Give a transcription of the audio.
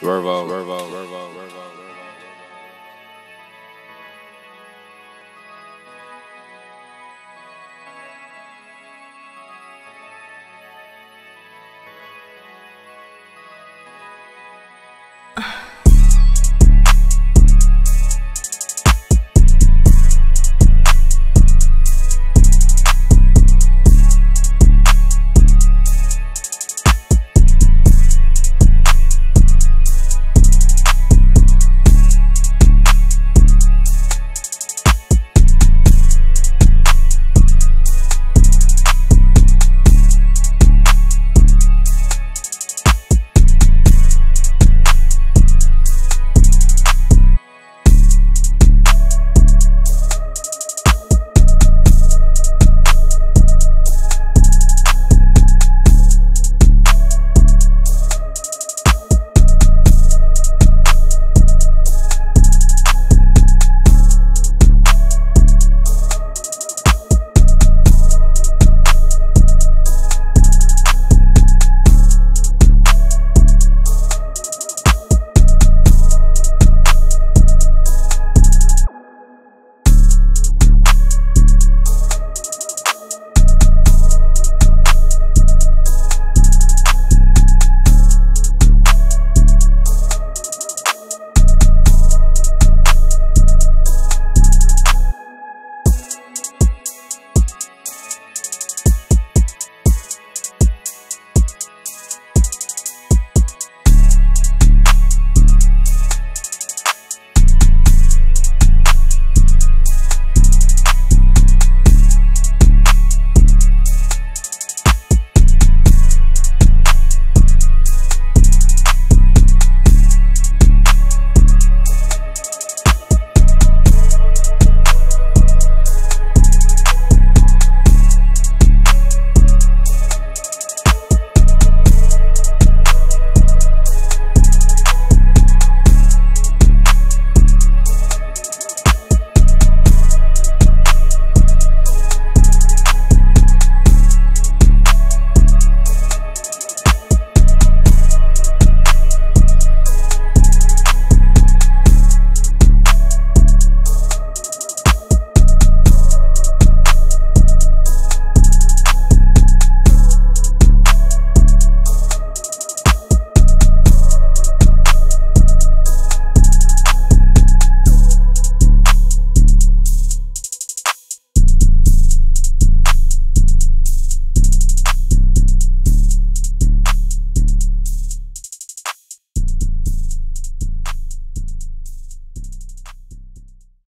Swervo, Swervo, Swervo, Swervo.